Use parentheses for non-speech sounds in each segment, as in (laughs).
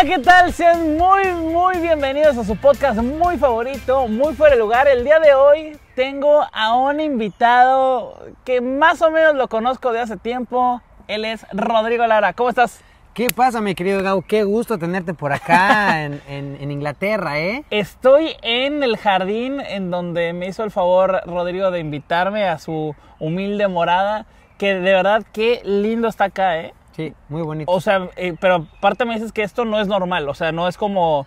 Hola, ¿qué tal? Sean muy, muy bienvenidos a su podcast muy favorito, muy fuera de lugar. El día de hoy tengo a un invitado que más o menos lo conozco de hace tiempo. Él es Rodrigo Lara. ¿Cómo estás? ¿Qué pasa, mi querido Gau? Qué gusto tenerte por acá (laughs) en, en- en Inglaterra, ¿eh? Estoy en el jardín en donde me hizo el favor Rodrigo de invitarme a su humilde morada. Que de verdad, qué lindo está acá, ¿eh? Sí, muy bonito. O sea, eh, pero aparte me dices que esto no es normal, o sea, no es como,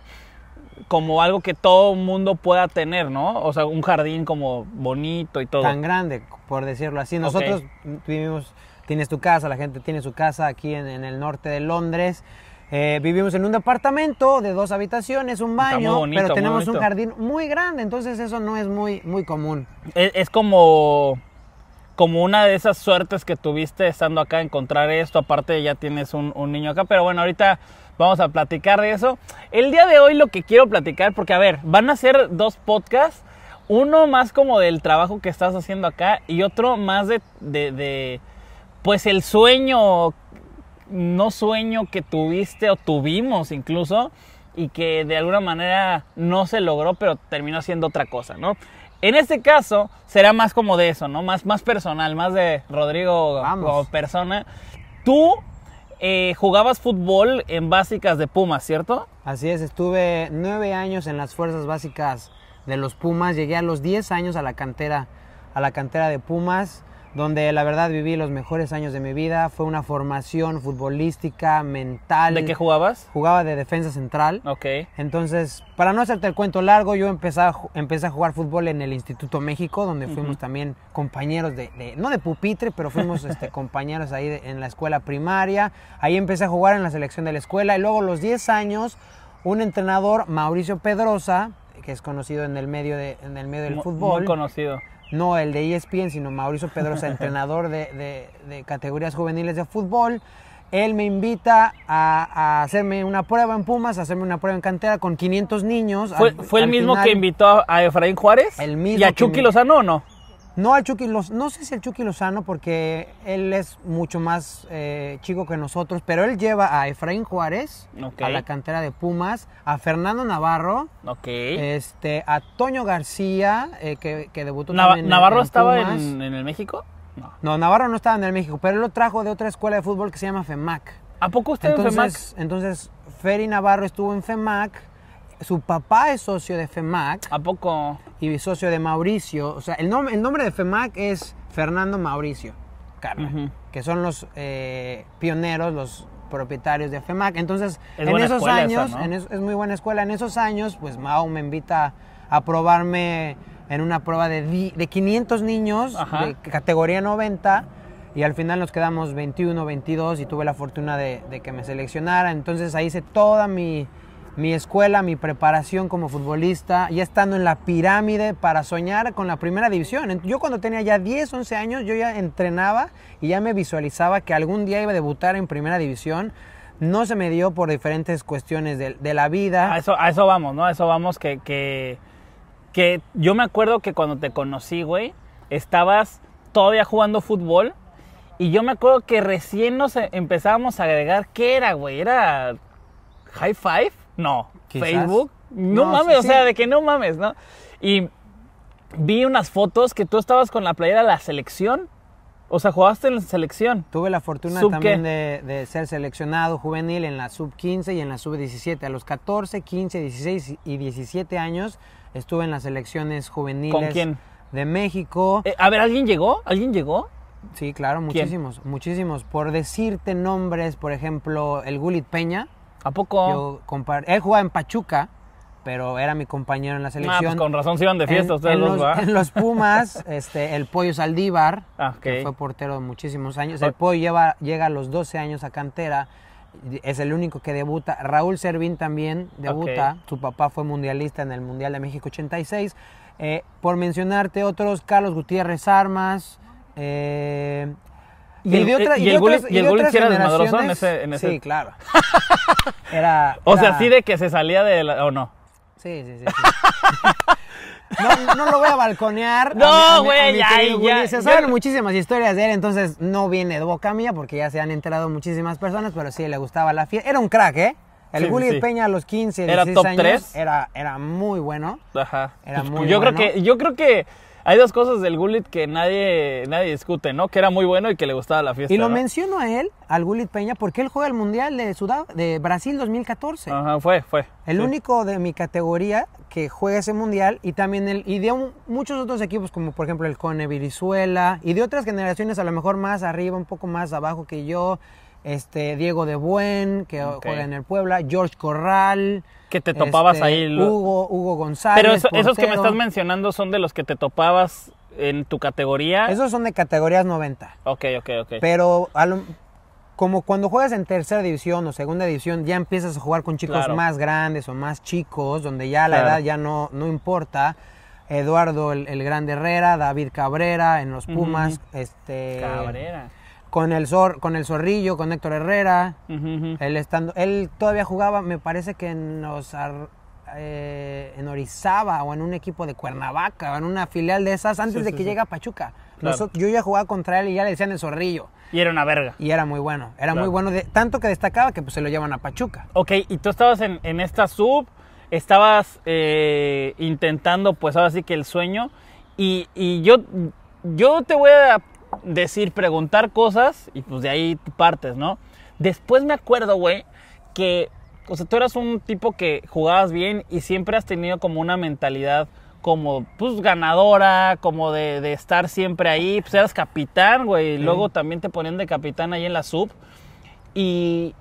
como algo que todo mundo pueda tener, ¿no? O sea, un jardín como bonito y todo. Tan grande, por decirlo así. Nosotros vivimos, tienes tu casa, la gente tiene su casa aquí en, en el norte de Londres. Eh, vivimos en un departamento de dos habitaciones, un baño, bonito, pero tenemos un jardín muy grande, entonces eso no es muy, muy común. Es, es como, como una de esas suertes que tuviste estando acá, encontrar esto. Aparte ya tienes un, niño acá, pero bueno, ahorita vamos a platicar de eso. El día de hoy lo que quiero platicar, porque a ver, van a ser dos podcasts. Uno más como del trabajo que estás haciendo acá y otro más de, de, de, pues el sueño, no sueño que tuviste o tuvimos incluso y que de alguna manera no se logró, pero terminó siendo otra cosa, ¿no? En este caso será más como de eso, ¿no? Más, más personal, más de Rodrigo Vamos. como persona. Tú eh, jugabas fútbol en básicas de Pumas, ¿cierto? Así es, estuve nueve años en las fuerzas básicas de los Pumas, llegué a los 10 años a la cantera, a la cantera de Pumas, donde la verdad viví los mejores años de mi vida. Fue una formación futbolística, mental. ¿De qué jugabas? Jugaba de defensa central. Ok. Entonces, para no hacerte el cuento largo, yo empecé a, empecé a jugar fútbol en el Instituto México, donde fuimos también compañeros de, de- no de pupitre, pero fuimos (laughs) este, compañeros ahí de- en la escuela primaria. Ahí empecé a jugar en la selección de la escuela y luego a los 10 años, un entrenador, Mauricio Pedrosa, que es conocido en el medio, de, en el medio del fútbol, Muy conocido. No el de ESPN, sino Mauricio Pedrosa, entrenador de, de- de categorías juveniles de fútbol. Él me invita a, a hacerme una prueba en Pumas, a hacerme una prueba en cantera con 500 niños. ¿Fue, Al- fue el mismo final- que invitó a- Efraín Juárez? El mismo ¿Y a Chucky Lozano o no? No al Chucky Lozano, no sé si el Chucky Lozano porque él es mucho más eh, chico que nosotros, pero él lleva a Efraín Juárez a la cantera de Pumas, a Fernando Navarro, este, a Toño García, eh, que, que debutó Nava- también ¿Navarro en estaba en, en el México? No. No, Navarro no estaba en el México, pero él lo trajo de otra escuela de fútbol que se llama FEMAC. ¿A poco usted en FEMAC? Entonces, entonces Ferry Navarro estuvo en FEMAC, su papá es socio de FEMAC ¿A poco? y socio de Mauricio. O sea, el, nom- el nombre de FEMAC es Fernando Mauricio Carla, que son los eh, pioneros, los propietarios de FEMAC. Entonces, Es en esos esa, años, ¿no? en es, es muy buena escuela, en esos años, pues Mao me invita a probarme en una prueba de, de 500 niños Ajá. de categoría 90 y al final nos quedamos 21, 22 y tuve la fortuna de, de que me seleccionara. Entonces ahí hice toda mi, mi escuela, mi preparación como futbolista, ya estando en la pirámide para soñar con la primera división. Yo cuando tenía ya 10, 11 años, yo ya entrenaba y ya me visualizaba que algún día iba a debutar en primera división. No se me dio por diferentes cuestiones de, la vida. A eso, a eso vamos, ¿no? A eso vamos que, que, que yo me acuerdo que cuando te conocí, güey, estabas todavía jugando fútbol y yo me acuerdo que recién nos e- empezábamos a agregar, ¿qué era, güey? ¿Era High Five? No. Quizás. Facebook. No, No, mames, o sí. sea, de que no mames, ¿no? Y vi unas fotos que tú estabas con la playera de la selección. O sea, jugaste en la selección. Tuve la fortuna ¿Sub también de, de ser seleccionado juvenil en la sub 15 y en la sub 17. A los 14, 15, 16 y 17 años estuve en las selecciones juveniles ¿Con quién? de México. Eh, a ver, ¿alguien llegó? ¿Alguien llegó? Sí, claro, ¿Quién? muchísimos, muchísimos. Por decirte nombres, por ejemplo, el Gulit Peña. ¿A poco? Yo compar- Él jugaba en Pachuca, pero era mi compañero en la Ah, selección. pues con razón se iban de fiesta en, ustedes en dos, los, ¿va? en los Pumas, (laughs) este, el Pollo Saldívar, Ah, que fue portero de muchísimos años. O- El Pollo lleva, llega a los 12 años a cantera, es el único que debuta. Raúl Servín también debuta, su papá fue mundialista en el Mundial de México 86. Eh, por mencionarte otros, Carlos Gutiérrez Armas. eh, ¿Y el- de otra- y de el otras- y el de otras sí era desmadroso en ese- en ese- Sí, claro. (laughs) Era, O sea, era- así de que se salía de la... ¿O no? Sí, sí, sí. sí. (laughs) No, no lo voy a balconear. No, güey, ya, ya. Se saben muchísimas historias de él, entonces no viene de boca mía porque ya se han enterado muchísimas personas, pero sí le gustaba la fiesta. Era un crack, ¿eh? El Sí, Gullit sí. Peña a los 15, ¿Era 16 top años tres? Era, era muy bueno. Ajá. Era Pues, muy yo bueno. creo que yo creo que hay dos cosas del Gullit que nadie nadie discute, ¿no? Que era muy bueno y que le gustaba la fiesta. Y lo ¿no? menciono a él, al Gullit Peña, porque él juega el Mundial de, Sudá- de Brasil 2014. Ajá, fue, fue. El Sí. único de mi categoría que juega ese mundial y también el y de un- muchos otros equipos como por ejemplo el Cone Virizuela y de otras generaciones a lo mejor más arriba, un poco más abajo que yo, este Diego de Buen que juega en el Puebla, George Corral, Que te topabas este, ahí. lo- Hugo Hugo González. Pero eso- esos que me estás mencionando son de los que te topabas en tu categoría. Esos son de categorías 90. Ok, ok, ok. Pero como cuando juegas en tercera división o segunda división, ya empiezas a jugar con chicos Claro. más grandes o más chicos, donde ya la Claro. edad ya no, no importa. Eduardo el, el Grande Herrera, David Cabrera en los Pumas, este Cabrera. Con el Zor, con el Zorrillo, con Héctor Herrera. Él estando, él todavía jugaba, me parece que en los eh, en Orizaba o en un equipo de Cuernavaca o en una filial de esas antes Sí, de sí, que sí. llegue a Pachuca. Claro. Nosotros- yo ya jugaba contra él y ya le decían el Zorrillo. Y era una verga. Y era muy bueno, era Claro. muy bueno, de, tanto que destacaba que pues, se lo llevan a Pachuca. Ok, y tú estabas en, en esta sub, estabas eh, intentando, pues ahora sí que el sueño, y, y yo, yo te voy a decir, preguntar cosas, y pues de ahí tú partes, ¿no? Después me acuerdo, güey, que, o sea, tú eras un tipo que jugabas bien y siempre has tenido como una mentalidad como, pues, ganadora, como de, de estar siempre ahí, pues eras capitán, güey, y Sí. luego también te ponían de capitán ahí en la sub, y,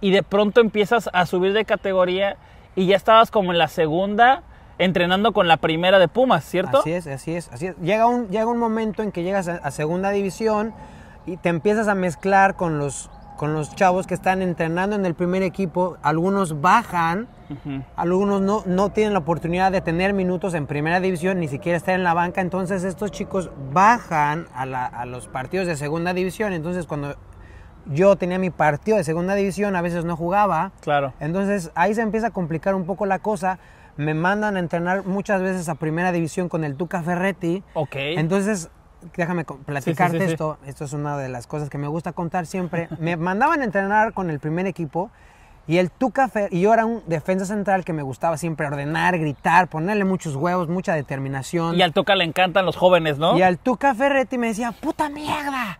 y de pronto empiezas a subir de categoría y ya estabas como en la segunda entrenando con la primera de Pumas, ¿cierto? Así es, así es, así es. Llega un, llega un momento en que llegas a, a segunda división y te empiezas a mezclar con los, con los chavos que están entrenando en el primer equipo. Algunos bajan, algunos no, no tienen la oportunidad de tener minutos en primera división, ni siquiera estar en la banca. Entonces estos chicos bajan a, la- a los partidos de segunda división. Entonces cuando yo tenía mi partido de segunda división, a veces no jugaba. Claro. Entonces ahí se empieza a complicar un poco la cosa. Me mandan a entrenar muchas veces a primera división con el Tuca Ferretti. Ok. Entonces, déjame platicarte sí, sí. esto. Esto es una de las cosas que me gusta contar siempre. (laughs) Me mandaban a entrenar con el primer equipo y el Tuca Fer- y yo era un defensa central que me gustaba siempre ordenar, gritar, ponerle muchos huevos, mucha determinación. y al Toca le encantan los jóvenes, ¿no? Y al Tuca Ferretti me decía, puta mierda,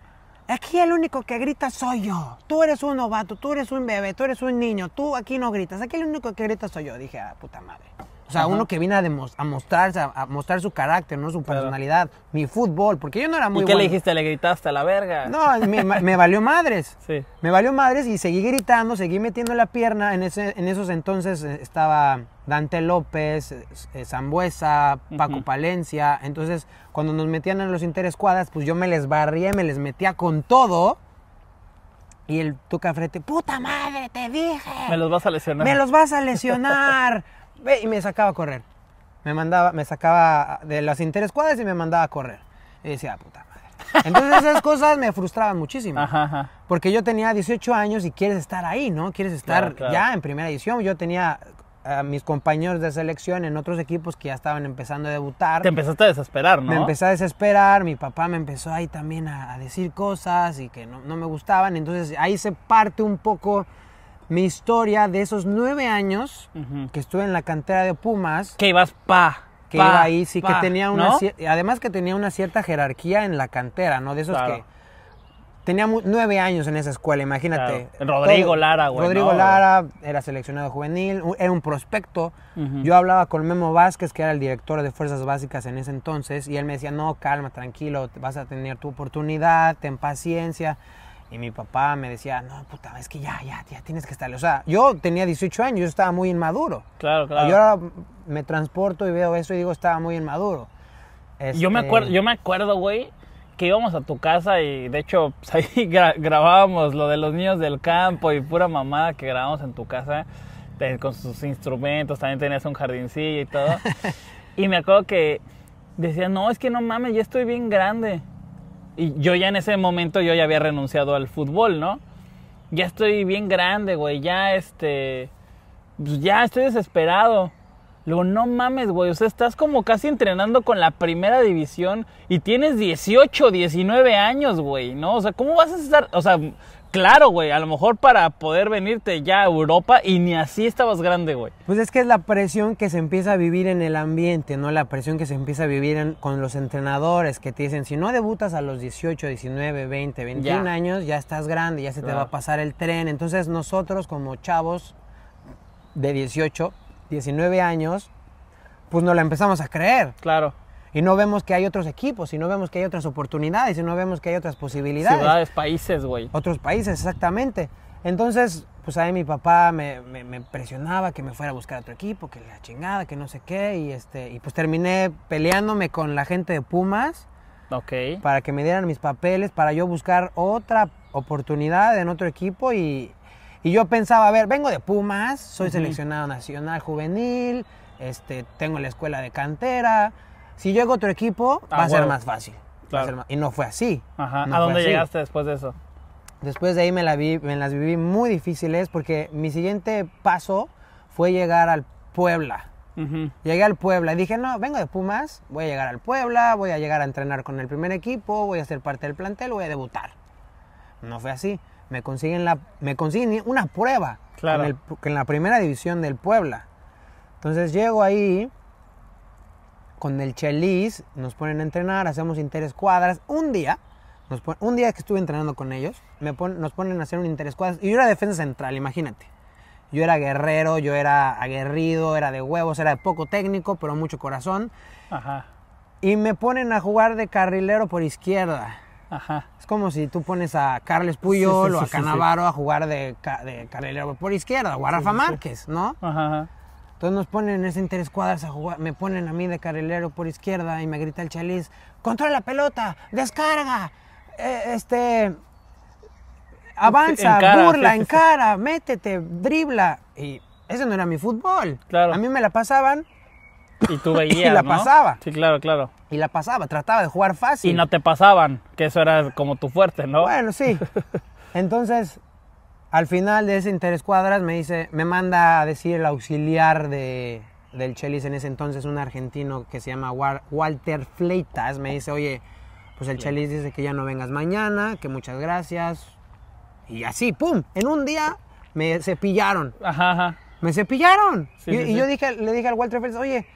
aquí el único que grita soy yo. Tú eres un novato, tú eres un bebé, tú eres un niño, tú aquí no gritas, aquí el único que grita soy yo. Dije, ah, puta madre. O sea, Ajá. uno que viene a, a mostrarse, a, a mostrar su carácter, no su Claro. personalidad, mi fútbol, porque yo no era muy ¿Y qué le dijiste? ¿Le gritaste a la verga? No, me, me valió madres. (laughs) Sí. Me valió madres y seguí gritando, seguí metiendo la pierna. En, ese, en esos entonces eh, estaba Dante López, eh, eh, Zambuesa, Paco. Palencia. Entonces, cuando nos metían en los interescuadras, pues yo me les barría, me les metía con todo. Y el Tuca Frete, puta madre, te dije. Me los vas a lesionar. Me los vas a lesionar. (laughs) Ve, y me sacaba a correr. Me mandaba, me sacaba de las interescuadras y me mandaba a correr. Y decía, puta madre. Entonces esas (laughs) cosas me frustraban muchísimo. Ajá, ajá. Porque yo tenía 18 años y quieres estar ahí, ¿no? Quieres estar Claro, claro. ya en primera edición. Yo tenía a mis compañeros de selección en otros equipos que ya estaban empezando a debutar. Te empezaste a desesperar, ¿no? Me empecé a desesperar, mi papá me empezó ahí también a, a decir cosas y que no, no me gustaban. Entonces ahí se parte un poco mi historia de esos nueve años que estuve en la cantera de Pumas. Que ibas pa. Que pa, iba ahí, sí, pa, que tenía una... Además que tenía una cierta jerarquía en la cantera, ¿no? De esos Claro. que... Tenía nueve años en esa escuela, imagínate. Claro. Rodrigo Todo- Lara, güey, Rodrigo ¿no? Lara era seleccionado juvenil, era un prospecto. Yo hablaba con Memo Vázquez, que era el director de Fuerzas Básicas en ese entonces, y él me decía, no, calma, tranquilo, vas a tener tu oportunidad, ten paciencia. Y mi papá me decía, no, puta, es que ya, ya, ya tienes que estar. O sea, yo tenía 18 años, yo estaba muy inmaduro. Claro, claro. Yo ahora me transporto y veo eso y digo, estaba muy inmaduro. Yo me Este, acuerdo, yo me acuerdo, güey, que íbamos a tu casa y de hecho pues, ahí (laughs) gra- grabábamos lo de los niños del campo y pura mamada que grabábamos en tu casa con sus instrumentos, también tenías un jardincillo y todo. (laughs) y me acuerdo que decía, no, es que no mames, ya estoy bien grande. Y yo ya en ese momento yo ya había renunciado al fútbol, ¿no? Ya estoy bien grande, güey, ya este, pues ya estoy desesperado. Luego, no mames, güey, o sea, estás como casi entrenando con la primera división y tienes 18, 19 años, güey, ¿no? O sea, ¿cómo vas a estar? O sea, claro, güey, a lo mejor para poder venirte ya a Europa y ni así estabas grande, güey. Pues es que es la presión que se empieza a vivir en el ambiente, no la presión que se empieza a vivir en- con los entrenadores que te dicen, si no debutas a los 18, 19, 20, 21 Ya. años, ya estás grande, ya se te Claro. va a pasar el tren. Entonces nosotros como chavos de 18, 19 años, pues nos la empezamos a creer. Claro. Y no vemos que hay otros equipos, y no vemos que hay otras oportunidades, y no vemos que hay otras posibilidades. Ciudades, países, güey. Otros países, exactamente. Entonces, pues ahí mi papá me, me- me presionaba que me fuera a buscar otro equipo, que la chingada, que no sé qué. Y, este, y pues terminé peleándome con la gente de Pumas Ok. para que me dieran mis papeles, para yo buscar otra oportunidad en otro equipo. Y, y yo pensaba, a ver, vengo de Pumas, soy seleccionado nacional juvenil, este, tengo la escuela de cantera. Si llego a otro equipo, Ah, va a ser más fácil. Claro. ser más- Y no fue así. Ajá. No ¿A dónde así. llegaste después de eso? Después de ahí me, la vi, me las viví muy difíciles porque mi siguiente paso fue llegar al Puebla. Ujú. Llegué al Puebla y dije, no, vengo de Pumas, voy a llegar al Puebla, voy a llegar a entrenar con el primer equipo, voy a ser parte del plantel, voy a debutar. No fue así. Me consiguen, la, me consiguen una prueba Claro. en, el- en la primera división del Puebla. Entonces llego ahí con el Chelis, nos ponen a entrenar, hacemos interescuadras. Un día, nos pon- un día que estuve entrenando con ellos, me pon- nos ponen a hacer un interescuadras. Y yo era defensa central, imagínate. Yo era guerrero, yo era aguerrido, era de huevos, era de poco técnico, pero mucho corazón. Ajá. Y me ponen a jugar de carrilero por izquierda. Ajá. Es como si tú pones a Carles Puyol Sí, sí, o a sí. Canavaro a jugar de, ca- de carrilero por izquierda, o a Rafa Márquez, ¿no? Ajá. ajá. Entonces nos ponen en ese interescuadras a jugar, me ponen a mí de carrilero por izquierda y me grita el chaliz, controla la pelota, descarga, eh, este, avanza, Encara, burla, encara, métete, dribla. Y ese no era mi fútbol. Claro. A mí me la pasaban Y tú veías, (laughs) la ¿no? pasaba. Sí, claro, claro. y la pasaba, trataba de jugar fácil. Y no te pasaban, que eso era como tu fuerte, ¿no? Bueno, sí. (laughs) Entonces, al final de ese interescuadras me dice, me manda a decir el auxiliar de, del Chelis en ese entonces, un argentino que se llama Walter Fleitas, me dice, oye, pues el Chelis dice que ya no vengas mañana, que muchas gracias. Y así, ¡pum! En un día me cepillaron. Ajá, ajá. Me cepillaron. Sí, y sí, y sí. yo dije, le dije al Walter Fleitas, oye,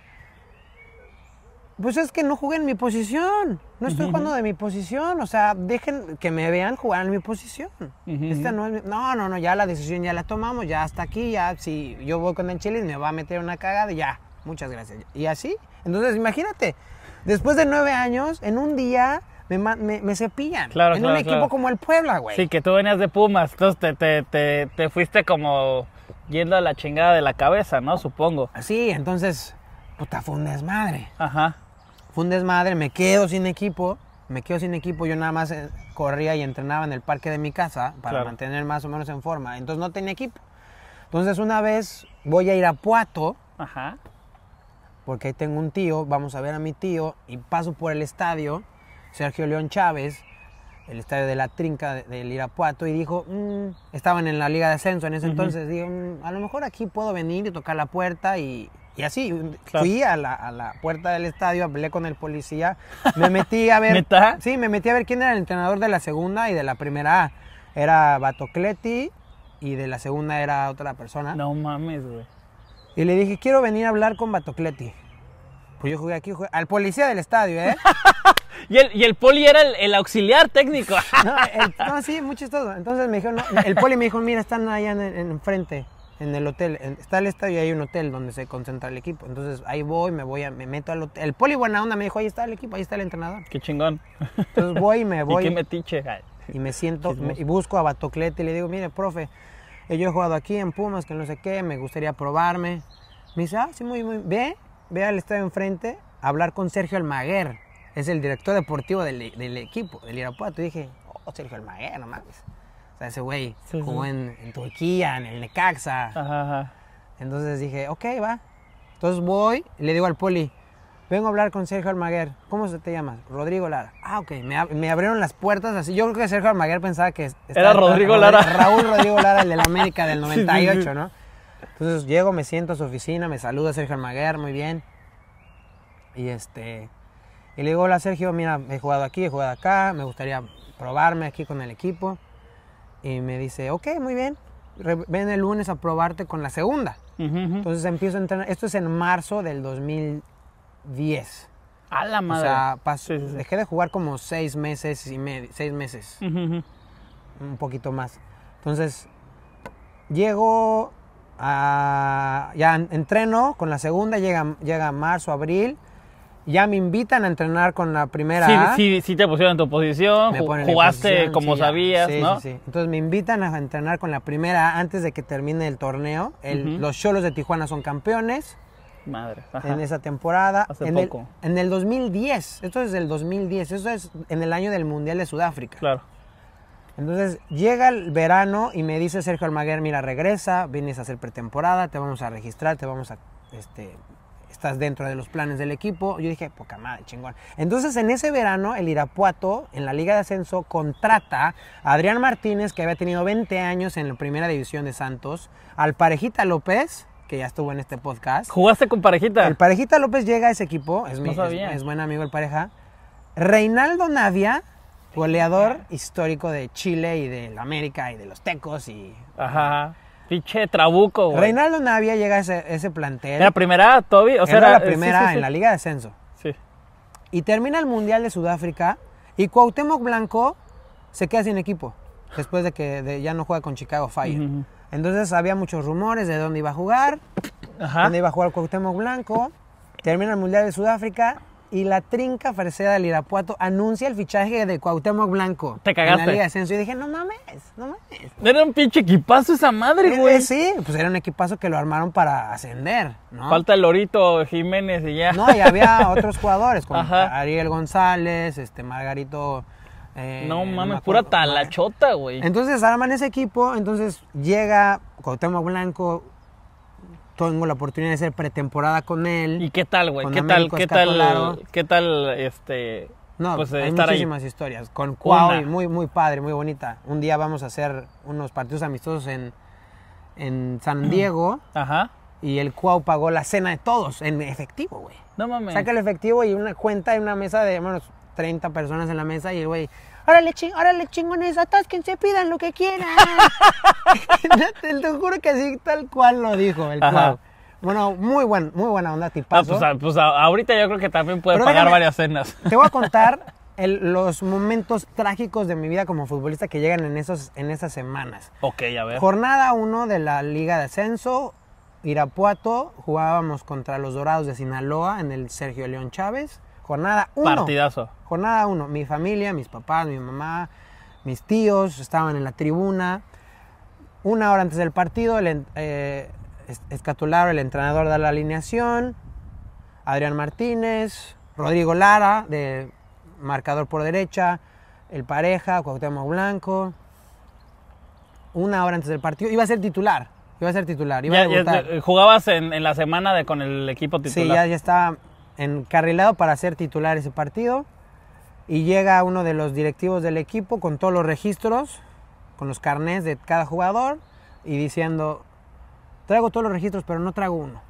pues es que no jugué en mi posición. No estoy jugando de mi posición. O sea, dejen que me vean jugar en mi posición. Esta no, es mi- no, no, no, ya la decisión ya la tomamos, ya hasta aquí, ya si yo voy con el Chile me va a meter una cagada, ya, muchas gracias. Y así, entonces imagínate, después de nueve años, en un día me, me, me cepillan. Claro, en claro, un equipo claro. como el Puebla, güey. Sí, que tú venías de Pumas, entonces te, te, te, te fuiste como yendo a la chingada de la cabeza, ¿no? Supongo. Así, entonces, puta, fue un desmadre. Ajá. Fue un desmadre, me quedo sin equipo, me quedo sin equipo, yo nada más eh, corría y entrenaba en el parque de mi casa para Claro. mantener más o menos en forma, entonces no tenía equipo. Entonces una vez voy a ir a Puato, Ajá. porque ahí tengo un tío, vamos a ver a mi tío, y paso por el estadio, Sergio León Chávez, el estadio de la Trinca de- del Irapuato, y dijo, "Mm", estaban en la Liga de Ascenso en ese Ujú. entonces, digo, "Mm, a lo mejor aquí puedo venir y tocar la puerta, y, y así, Claro. fui a la, a la puerta del estadio, hablé con el policía, me metí a ver, (laughs) ¿Neta? sí, me metí a ver quién era el entrenador de la segunda y de la primera A, era Batocleti, y de la segunda era otra persona. No mames, güey. Y le dije, quiero venir a hablar con Batocleti. Pues yo jugué aquí, jugué- al policía del estadio, ¿eh? (laughs) Y el, y el poli era el, el auxiliar técnico. (laughs) No, el- no, sí, muy chistoso. Entonces me dijeron, no, el poli me dijo, mira, están allá en, en enfrente, en el hotel. Está el estadio y hay un hotel donde se concentra el equipo. Entonces ahí voy, me voy, a, me meto al hotel. El poli buena onda me dijo, ahí está el equipo, ahí está el entrenador. Qué chingón. Entonces voy y me (laughs) Y voy qué metiche. Y me siento me- y busco a Batoclete y le digo, mire, profe, eh, yo he jugado aquí en Pumas, que no sé qué, me gustaría probarme. Me dice, ah, sí, muy, muy, ve, ve al estadio enfrente a hablar con Sergio Almaguer, es el director deportivo del, del equipo, del Irapuato. Y dije, oh, Sergio Almaguer, no mames. O sea, ese güey Sí, jugó sí. En, en Turquía, en el Necaxa. Ajá, ajá. Entonces dije, ok, va. Entonces voy y le digo al poli, vengo a hablar con Sergio Almaguer. ¿Cómo se te llamas? Rodrigo Lara. Ah, ok. Me, ab- me abrieron las puertas así. Yo creo que Sergio Almaguer pensaba que... estaba- Rodrigo Lara. Raúl Rodrigo Lara, el de la (laughs) América del Sí, sí, sí. 98, ¿no? Entonces llego, me siento a su oficina, me saluda Sergio Almaguer, muy bien. Y este... Y le digo, hola Sergio, mira, he jugado aquí, he jugado acá, me gustaría probarme aquí con el equipo. Y me dice, ok, muy bien, ven el lunes a probarte con la segunda. Entonces empiezo a entrenar, esto es en marzo del 2010. A la O madre. sea, pasó- Sí, sí, sí. dejé de jugar como seis meses y medio, seis meses, un poquito más. Entonces, llego a, ya en- entreno con la segunda, llega, llega marzo, abril, ya me invitan a entrenar con la primera. A. Sí, sí, sí te pusieron en tu posición, jugaste posición, como sí, sabías, Sí, ¿no? sí, sí. Entonces me invitan a entrenar con la primera A antes de que termine el torneo. El-. Los Cholos de Tijuana son campeones Madre. ajá. en esa temporada. Hace en poco. El, en el 2010, esto es del 2010, eso es en el año del Mundial de Sudáfrica. Claro. Entonces llega el verano y me dice Sergio Almaguer, mira, regresa, vienes a hacer pretemporada, te vamos a registrar, te vamos a, este, estás dentro de los planes del equipo. Yo dije, poca madre, chingón. Entonces en ese verano el Irapuato, en la Liga de Ascenso, contrata a Adrián Martínez, que había tenido 20 años en la primera división de Santos, al Parejita López, que ya estuvo en este podcast. ¿Jugaste con parejita? El Parejita López llega a ese equipo, es, mi, No es- sabía. es buen amigo el pareja. Reinaldo Navia, goleador histórico de Chile y de América y de los Tecos. y Ajá. Pinche trabuco, güey. Reinaldo Navia llega a ese, ese plantel. ¿Era primera, Toby? O sea, Era era la primera sí, sí. en la Liga de Ascenso. Sí. Y termina el Mundial de Sudáfrica y Cuauhtémoc Blanco se queda sin equipo después de que de- ya no juega con Chicago Fire. Entonces había muchos rumores de dónde iba a jugar, Ajá. donde iba a jugar Cuauhtémoc Blanco, termina el Mundial de Sudáfrica y la trinca Fresera del Irapuato anuncia el fichaje de Cuauhtémoc Blanco. Te En cagaste. la Liga de Ascenso y dije, no mames, no mames. Era un pinche equipazo esa madre, Eh, güey. eh, sí, pues era un equipazo que lo armaron para ascender, ¿no? Falta el Lorito Jiménez y ya. No, y había otros jugadores como (laughs) Ajá. Ariel González, este Margarito... eh, no me mames, pura talachota, güey. Entonces arman ese equipo, entonces llega Cuauhtémoc Blanco, tengo la oportunidad de hacer pretemporada con él. ¿Y qué tal, güey? ¿Qué tal, qué tal, qué tal, este, No, pues, hay estar ahí? muchísimas historias. Con Cuau, muy, muy padre, muy bonita. Un día vamos a hacer unos partidos amistosos en, en San Diego Ajá. y el Cuau pagó la cena de todos en efectivo, güey. No mames. Saca el efectivo y una cuenta y una mesa de menos 30 personas en la mesa y el güey, órale, ching, órale chingones, atásquense, pidan lo que quieran. (laughs) te, te juro que así tal cual lo dijo el. Cuau. Bueno, muy buen, muy buena onda, Ah, tipazo. pues, a- pues, a- ahorita yo creo que también puede Pero pagar déjame- varias cenas. Te voy a contar (laughs) el- los momentos trágicos de mi vida como futbolista que llegan en, esos, en esas semanas. Ok, a ver. Jornada 1 de la Liga de Ascenso, Irapuato, jugábamos contra los Dorados de Sinaloa en el Sergio León Chávez. Jornada 1. Partidazo. Jornada 1. Mi familia, mis papás, mi mamá, mis tíos estaban en la tribuna. Una hora antes del partido, el eh, Escatularo, el entrenador, da la alineación. Adrián Martínez, Rodrigo Lara, de marcador por derecha. El pareja, Cuauhtémoc Blanco. Una hora antes del partido. Iba a ser titular. Iba a ser titular. Iba Ya- a ya- debutar. jugabas en, en la semana de, con el equipo Sí, titular. ya, ya estaba encarrilado para ser titular ese partido. Y llega uno de los directivos del equipo con todos los registros, con los carnés de cada jugador, y diciendo, traigo todos los registros, pero no traigo uno.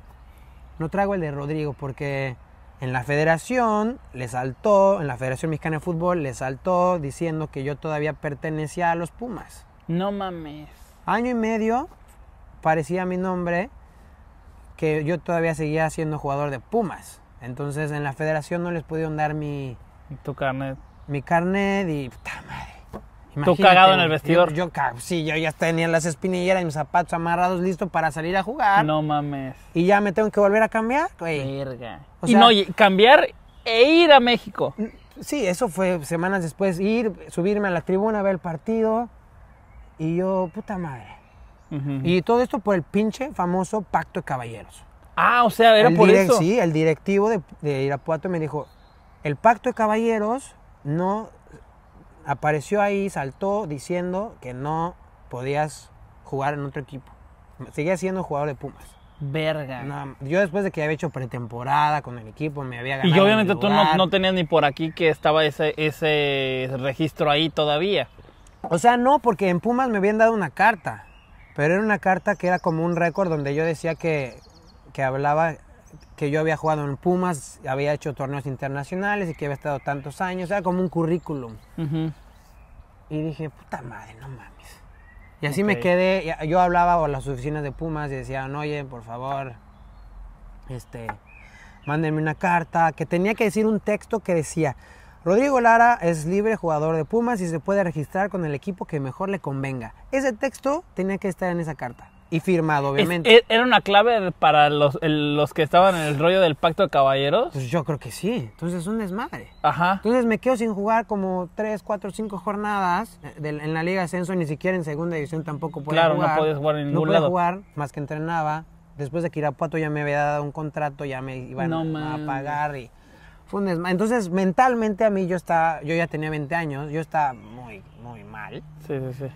No traigo el de Rodrigo, porque en la federación le saltó, en la Federación Mexicana de Fútbol le saltó diciendo que yo todavía pertenecía a los Pumas. No mames. Año y medio parecía mi nombre que yo todavía seguía siendo jugador de Pumas. Entonces en la federación no les pudieron dar mi, Tu carnet. mi carnet y puta madre. Tú cagado en el vestidor. Yo, yo sí, yo ya tenía las espinilleras y mis zapatos amarrados listos para salir a jugar. No mames. Y ya me tengo que volver a cambiar, güey. Verga. O y no, y cambiar e ir a México. Sí, eso fue semanas después. Ir, subirme a la tribuna ver el partido. Y yo, puta madre. Y todo esto por el pinche famoso pacto de caballeros. Ah, o sea, era el por eso. Sí, el directivo de, de Irapuato me dijo, el pacto de caballeros no apareció ahí, saltó diciendo que no podías jugar en otro equipo. Seguía siendo jugador de Pumas. Verga. No, yo después de que había hecho pretemporada con el equipo, me había ganado. y obviamente tú no, no tenías ni por aquí que estaba ese, ese registro ahí todavía. O sea, no, porque en Pumas me habían dado una carta. Pero era una carta que era como un récord donde yo decía que, que hablaba que yo había jugado en Pumas, había hecho torneos internacionales y que había estado tantos años. Era como un currículum. Y dije, puta madre, no mames. Y así me quedé, yo hablaba a las oficinas de Pumas y decían, oye, por favor, este, mándenme una carta, que tenía que decir un texto que decía, Rodrigo Lara es libre jugador de Pumas y se puede registrar con el equipo que mejor le convenga. Ese texto tenía que estar en esa carta. Y firmado, obviamente. e- ¿Era una clave para los, el- los que estaban en el rollo del pacto de caballeros? Pues yo creo que sí. Entonces es un desmadre. Ajá. Entonces me quedo sin jugar como 3, 4, 5 jornadas eh, de- en la Liga Ascenso, ni siquiera en segunda división tampoco podía Claro, no jugar. podías jugar en No ningún podía lado. jugar, más que entrenaba. Después de que Irapuato ya me había dado un contrato, ya me iban No a pagar y fue un desma- Entonces mentalmente a mí yo estaba, yo ya tenía 20 años, yo estaba muy, muy mal. Sí, sí, sí.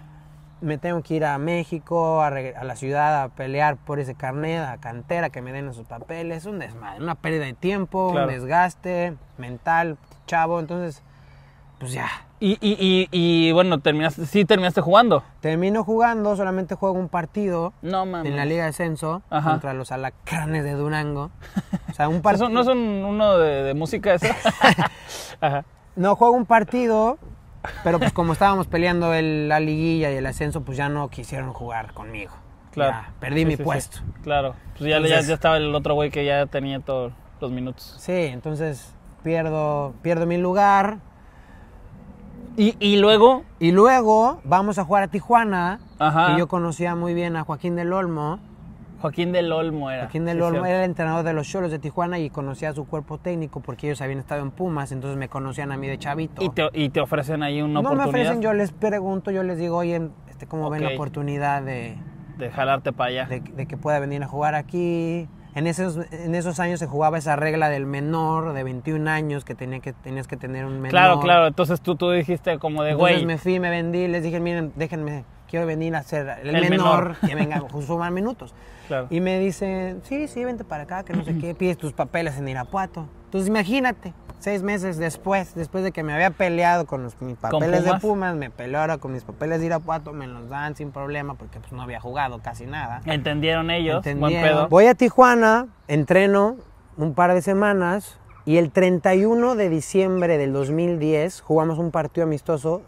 Me tengo que ir a México, a, la ciudad, a pelear por ese carnet, a cantera, que me den esos papeles. Un desmadre, una pérdida de tiempo, Claro. un desgaste mental, chavo. Entonces, pues ya. Y, y, y, y, bueno, terminaste, sí terminaste jugando. Termino jugando, solamente juego un partido No mames. en la Liga de Ascenso Ajá. contra los alacranes de Durango. O sea, un (laughs) ¿No partido. no son uno de, de música eso? (laughs) (laughs) Ajá. No juego un partido, pero pues como estábamos peleando el- la liguilla y el ascenso, pues ya no quisieron jugar conmigo. Claro. Ya, perdí Sí, mi sí, sí. puesto. Claro. Pues ya, ya estaba el otro güey que ya tenía todos los minutos. Sí, entonces pierdo, pierdo mi lugar. Y, y luego, Y luego vamos a jugar a Tijuana, Ajá. que yo conocía muy bien a Joaquín del Olmo. Joaquín del Olmo era. Joaquín del Sí, Olmo era el entrenador de los Cholos de Tijuana y conocía a su cuerpo técnico porque ellos habían estado en Pumas, entonces me conocían a mí de chavito. Y te, y te ofrecen ahí una no me oportunidad ofrecen, yo les pregunto, yo les digo, oye, este, ¿cómo ven la oportunidad de, de jalarte para allá. de, de que pueda venir a jugar aquí? En esos, en esos años se jugaba esa regla del menor de 21 años que, tenía que tenías que tener un menor. Claro, claro. Entonces tú, tú dijiste como de, Entonces güey, me fui, me vendí, les dije, miren, déjenme, quiero venir a ser el, El menor, menor. que venga a sumar minutos. (laughs) Claro. Y me dicen, sí, sí, vente para acá, que no sé qué, (clears throat) pides tus papeles en Irapuato. Entonces imagínate, seis meses después, después de que me había peleado con los, mis papeles de Pumas? Pumas, me peleó ahora con mis papeles de Irapuato, me los dan sin problema porque pues no había jugado casi nada. entendieron ellos, buen Entendieron. pedo. Voy a Tijuana, entreno un par de semanas y el 31 de diciembre del 2010 jugamos un partido amistoso.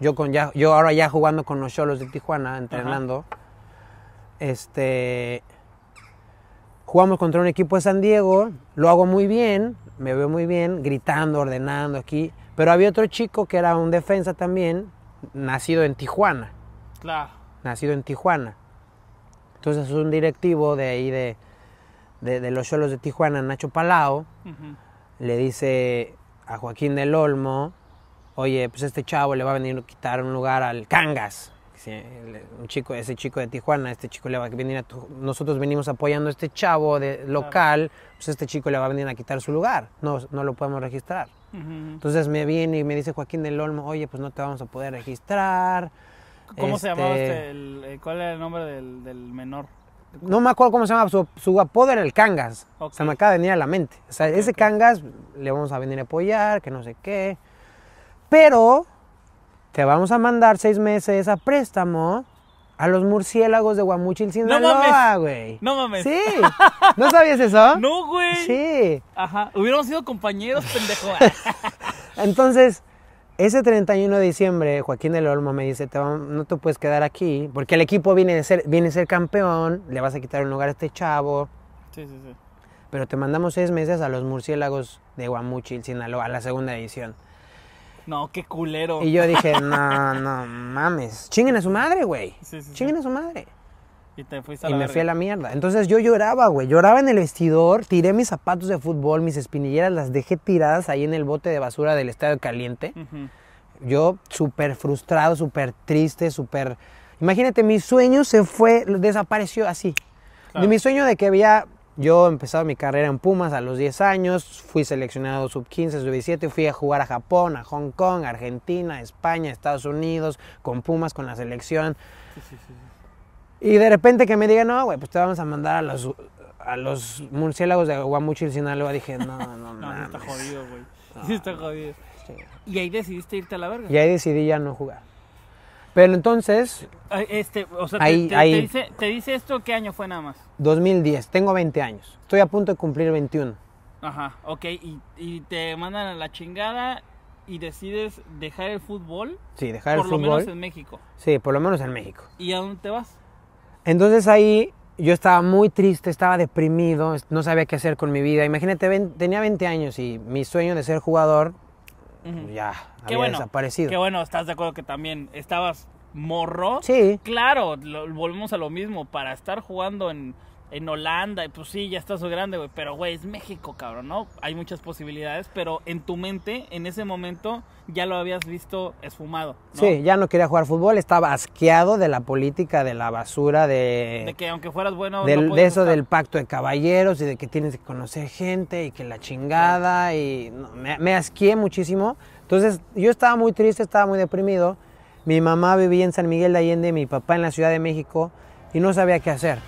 Yo, con ya, yo ahora ya jugando con los Cholos de Tijuana, entrenando. Este. Jugamos contra un equipo de San Diego, lo hago muy bien, me veo muy bien, gritando, ordenando aquí. Pero había otro chico que era un defensa también, nacido en Tijuana Claro. nacido en Tijuana. Entonces un directivo de ahí de, de, de los Cholos de Tijuana, Nacho Palao, le dice a Joaquín del Olmo, oye, pues este chavo le va a venir a quitar un lugar al Cangas. Un chico, ese chico de Tijuana, este chico le va a venir a tu- nosotros venimos apoyando a este chavo de local, pues este chico le va a venir a quitar su lugar, no, no lo podemos registrar. Entonces me viene y me dice Joaquín del Olmo, oye, pues no te vamos a poder registrar. ¿Cómo se llamaba Este, este? el- eh, ¿Cuál era el nombre del, del menor? No me acuerdo cómo se llama, su, su apodo era el Cangas. Ok. Se me acaba de venir a la mente. O sea, ese ok. Cangas le vamos a venir a apoyar, que no sé qué. Pero te vamos a mandar seis meses a préstamo a los murciélagos de Guamuchil, Sinaloa, güey. No mames. Sí. ¿No sabías eso? (laughs) No, güey. Sí. Ajá. Hubiéramos sido compañeros, pendejo. (laughs) Entonces, ese 31 de diciembre, Joaquín del Olmo me dice, "Te no te puedes quedar aquí, porque el equipo viene, de ser, viene a ser campeón, le vas a quitar un lugar a este chavo. sí, sí, sí. pero te mandamos seis meses a los murciélagos de Guamuchil, Sinaloa, a la segunda edición. No, qué culero. Y yo dije, no, no mames, chinguen a su madre, güey. Sí, sí, sí. Chinguen a su madre. Y te fuiste a Y la me verga. fui a la mierda. Entonces yo lloraba, güey. Lloraba en el vestidor, tiré mis zapatos de fútbol, mis espinilleras las dejé tiradas ahí en el bote de basura del estadio caliente. Yo súper frustrado, súper triste, súper... Imagínate, mi sueño se fue, desapareció así. Claro. De mi sueño de que había yo empezado mi carrera en Pumas a los 10 años, fui seleccionado sub-15, sub-17, fui a jugar a Japón, a Hong Kong, Argentina, España, Estados Unidos, con Pumas, con la selección. Sí, sí, sí. Y de repente que me digan, no, güey, pues te vamos a mandar a los, a los murciélagos de Guamuchil, Sinaloa, dije, no, no, (laughs) No, sí mames. está jodido, güey. Sí está jodido. Y ahí decidiste irte a la verga. Y ahí decidí ya no jugar. Pero entonces, Este, o sea, Ahí- te, te- ahí. te dice, te dice esto qué año fue nada más. 2010, tengo 20 años, estoy a punto de cumplir 21. Ajá, ok, y, y te mandan a la chingada y decides dejar el fútbol, Sí, dejar el por lo fútbol. menos en México. Sí, por lo menos en México. ¿Y a dónde te vas? Entonces ahí yo estaba muy triste, estaba deprimido, no sabía qué hacer con mi vida. Imagínate, ven- tenía 20 años y mi sueño de ser jugador Pues, ya Qué había bueno, desaparecido. Qué bueno, estás de acuerdo que también estabas morro. Sí, Claro, lo- volvemos a lo mismo. Para estar jugando en, en Holanda, pues sí, ya estás grande, güey. Pero, güey, es México, cabrón, ¿no? Hay muchas posibilidades, pero en tu mente, en ese momento, ya lo habías visto esfumado. ¿no? sí, ya no quería jugar fútbol, estaba asqueado de la política, de la basura, De de, que aunque fueras bueno, no del- de podías eso estar. del pacto de caballeros y de que tienes que conocer gente y que la chingada y no, me, me asqué muchísimo. Entonces yo estaba muy triste, estaba muy deprimido. Mi mamá vivía en San Miguel de Allende, mi papá en la Ciudad de México y no sabía qué hacer.